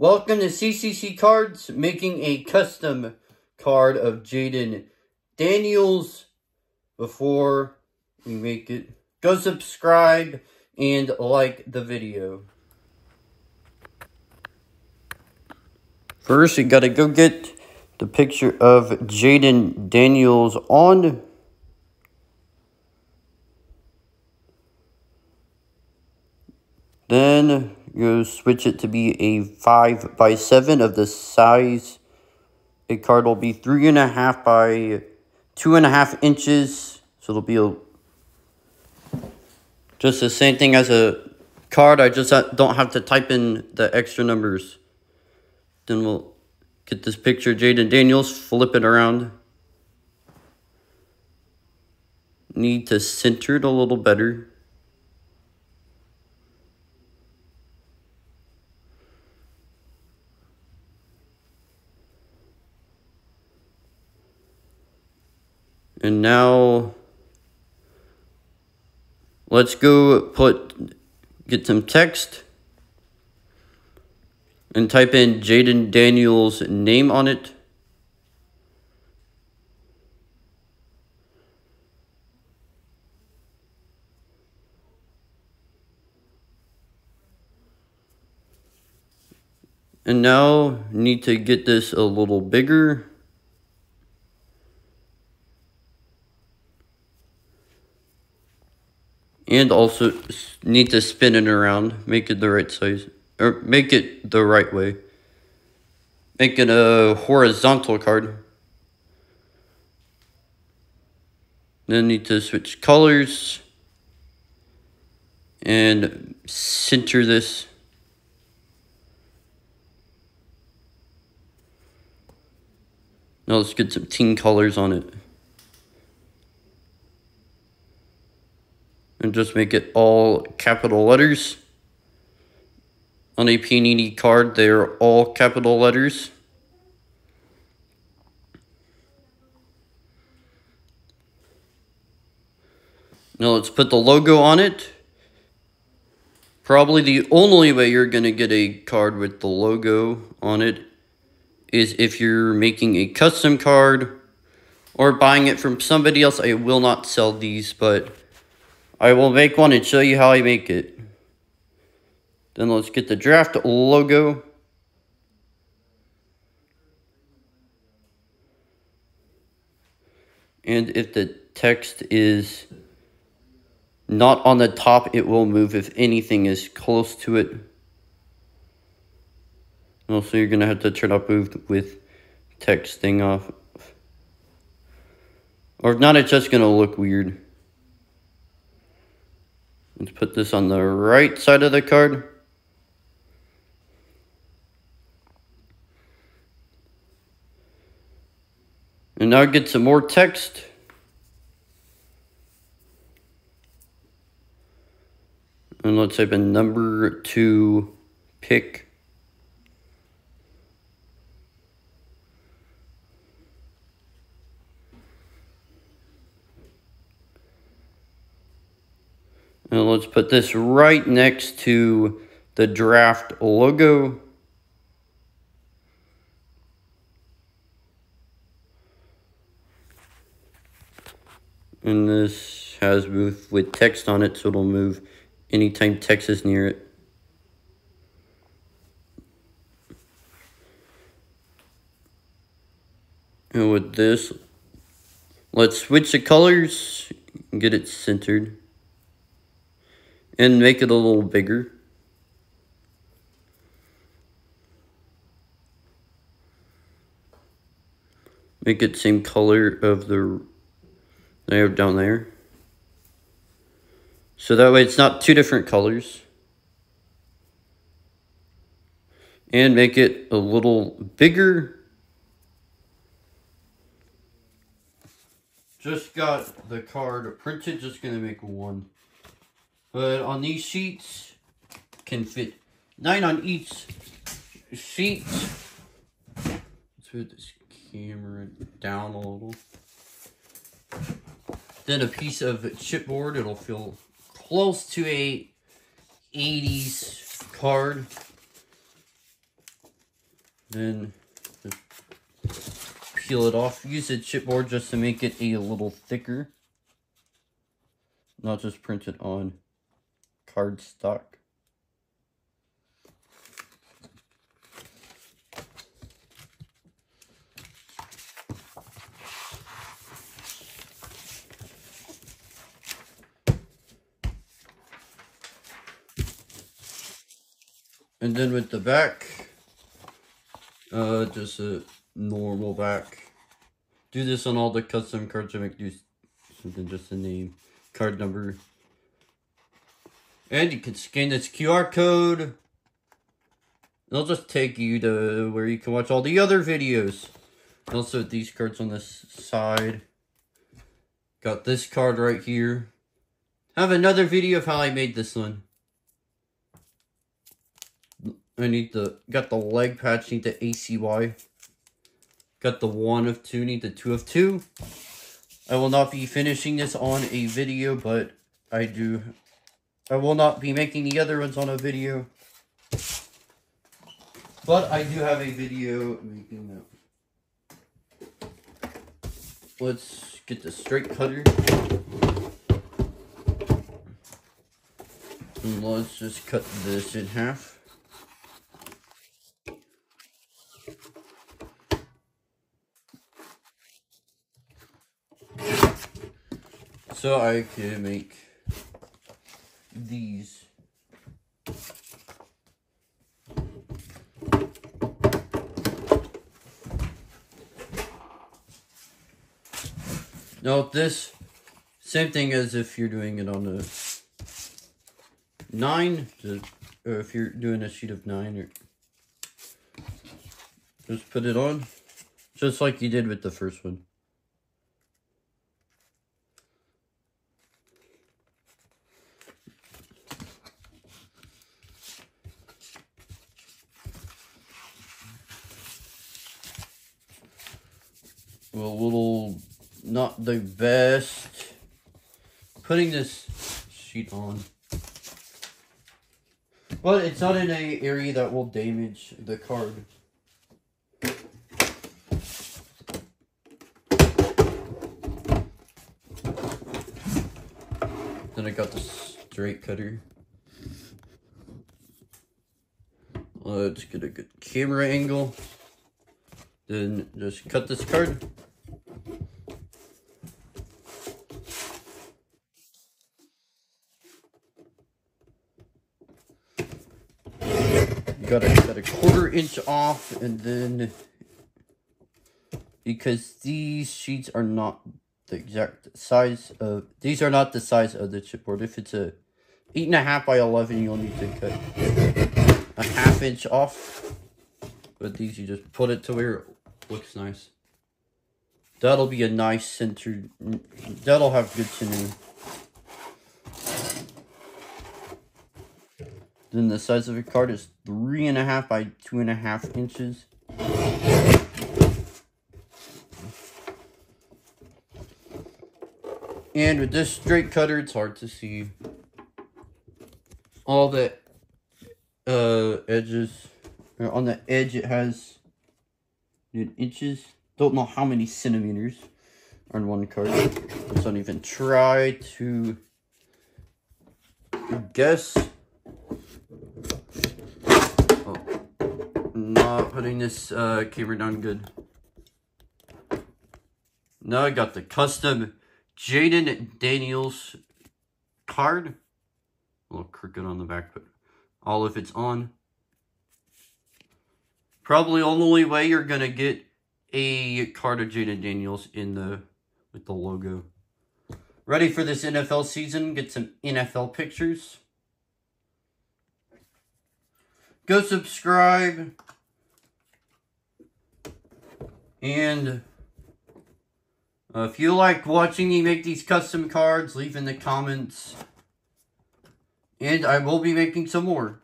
Welcome to CCC Cards, making a custom card of Jayden Daniels. Before we make it, go subscribe and like the video. First, you gotta go get the picture of Jayden Daniels on Then you switch it to be a 5 by 7 of the size. A card will be 3.5 by 2.5 inches. So it'll be a, just the same thing as a card. I just don't have to type in the extra numbers. Then we'll get this picture Jayden Daniels, flip it around. Need to center it a little better. And now let's go put get some text and type in Jayden Daniels name on it. And now need to get this a little bigger. And also need to spin it around, make it the right size, or make it the right way. Make it a horizontal card. Then need to switch colors and center this. Now let's get some team colors on it. And just make it all capital letters. On a Panini card, they're all capital letters. Now let's put the logo on it. Probably the only way you're going to get a card with the logo on it is if you're making a custom card or buying it from somebody else. I will not sell these, but I will make one and show you how I make it. Then let's get the draft logo. And if the text is not on the top, it will move if anything is close to it. Also, you're going to have to turn up move with text thing off. Or if not, it's just going to look weird. Let's put this on the right side of the card. And now get some more text. And let's type in number two pick. And let's put this right next to the draft logo. And this has move with text on it, so it'll move anytime text is near it. And with this, let's switch the colors and get it centered and make it a little bigger. Make it same color of the there down there. So that way it's not two different colors. And make it a little bigger. Just got the card printed, just gonna make one. But on these sheets, can fit nine on each sheet. Let's put this camera down a little. Then a piece of chipboard. It'll feel close to a 80s card. Then peel it off. Use the chipboard just to make it a little thicker. Not just print it on cardstock. And then with the back, uh, just a normal back. Do this on all the custom cards I make. Do something just a name, card number. And you can scan this QR code. It'll just take you to where you can watch all the other videos. Also, these cards on this side. Got this card right here. Have another video of how I made this one. I need the, got the leg patch, need the ACY. Got the one of two, need the two of two. I will not be finishing this on a video, but I do, I will not be making the other ones on a video. But I do have a video making that. Let's get the straight cutter. And let's just cut this in half. So I can make these. Now this, same thing as if you're doing it on a 9, or if you're doing a sheet of 9, or just put it on, just like you did with the first one. A little not the best. Putting this sheet on. But it's not in a area that will damage the card. Then I got the straight cutter. Let's get a good camera angle. Then just cut this card got a, got a quarter inch off and then because these sheets are not the exact size of these are not the size of the chipboard. If it's a eight and a half by 11 you'll need to cut a half inch off but these you just put it to where it looks nice. That'll be a nice center that'll have good centering Then the size of your card is three and a half by two and a half inches. And with this straight cutter, it's hard to see all the uh, edges. On the edge, it has inches. Don't know how many centimeters on one card. Let's not even try to guess. Not putting this uh, camera down good. Now I got the custom Jayden Daniels card. A little crooked on the back, but all if it's on. Probably only way you're going to get a card of Jayden Daniels in the with the logo. Ready for this NFL season? Get some NFL pictures. Go subscribe. And if you like watching me make these custom cards, leave in the comments. And I will be making some more.